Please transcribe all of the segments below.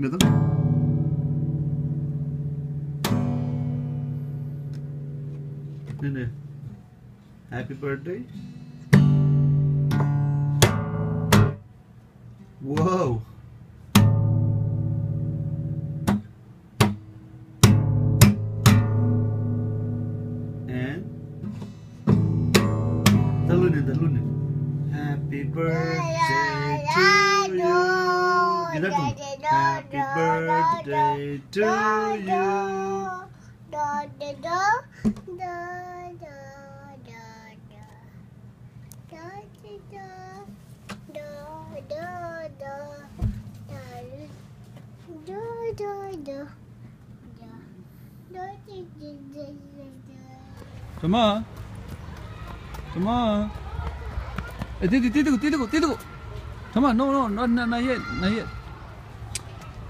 rhythm. Happy birthday. Whoa. Happy birthday to you. Come on. Come on. Eh, titik, titik, titik, titik. Come on, no, no, no, not, not yet, not yet.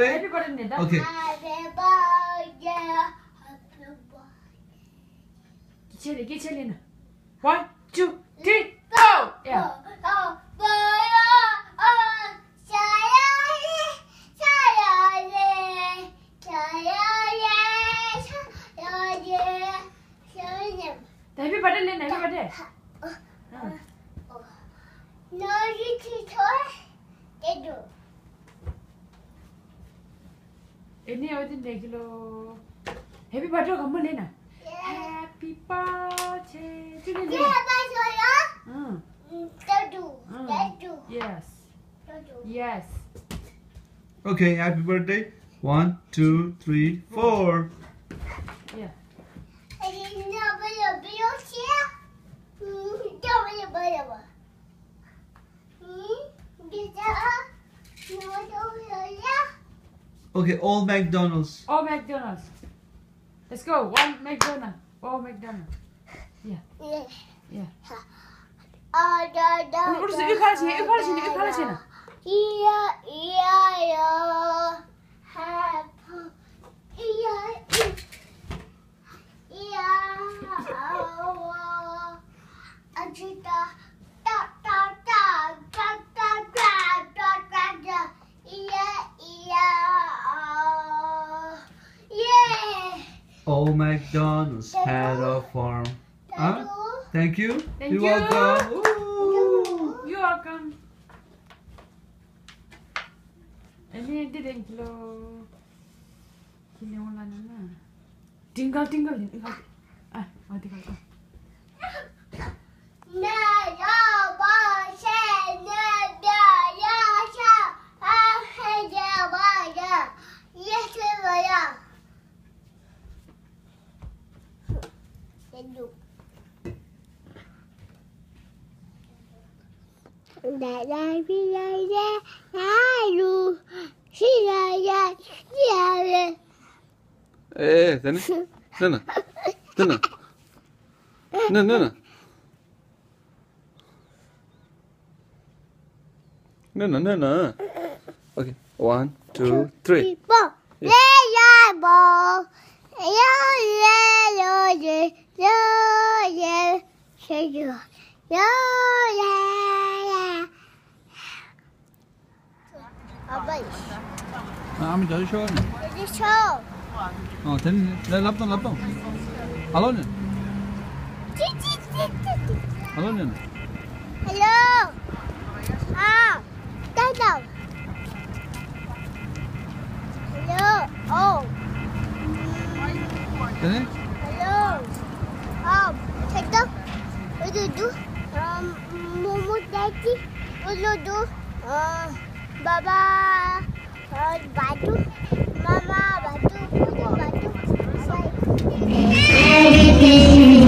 birthday? Happy birthday. Okay. Happy birthday. Happy birthday. 기철이, 기철이는. One, two, three, go! Yeah. Happy birthday, Lynn. Happy birthday. No, you can tell. They do. എന്നെ അവത്തിൻ്റെക്കിലോ happy birthday കമ്മല്ലേനാ happy Yes. Okay, happy birthday. One, two, three, four. Yeah. Okay, all McDonald's. All McDonald's. Let's go. One McDonald's. All McDonald's. Yeah. Yeah. Yeah. Oh, no, no, no, no, no, no, no, no, no, no, McDonald's had a farm. Huh? Thank you. Thank You're you. welcome. Ooh. You're welcome. And then it didn't glow. Wala. Tingle, tingle. Ah, oh, tingle. No. da da fi da da da ru shi da da ya le. Ee, dene. Dene. Dene. Dene, dene. No, no, no, no. Okay, one, two, three. Four. Yeah. Ball. Yeah, yeah, yeah, yeah, yeah, yeah, yeah, yeah. ามจะช่วยจะช่วยอ๋อถึงได้รับต้องรับต้องฮัลโหลเนี่ยฮัลโหลเนี่ยฮัลโหลอ้าวได้ต้องฮัลโหลโอ้ตอนนี้ Bye-bye. Batu. Mama batu. Udu batu. And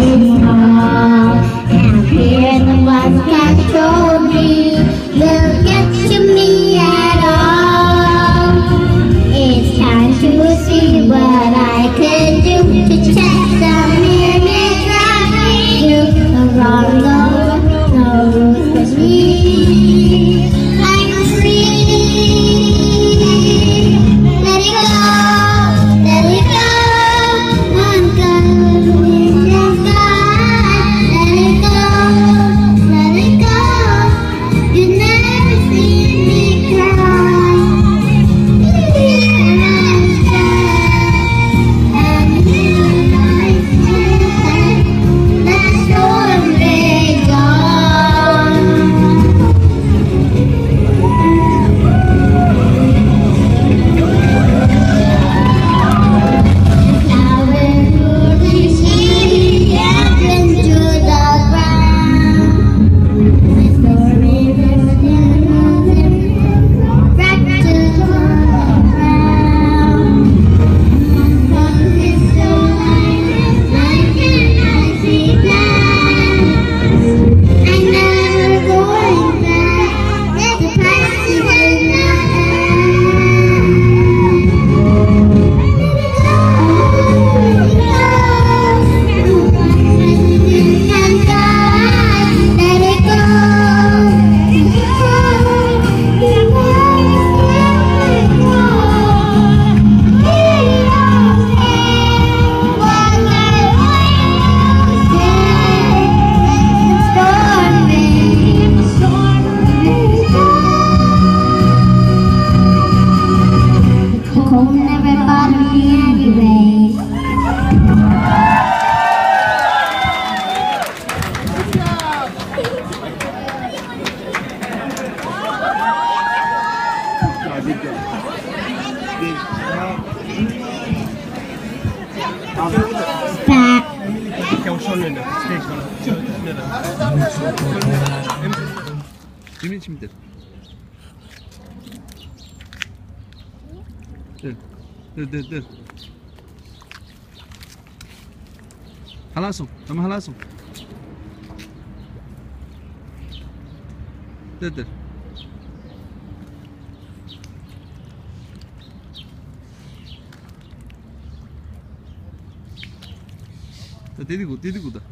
지민 치면 돼. 네, 네, 네, 네. 하나씩, 좀 하나씩. 네, 네. 데리고, 데리고 다.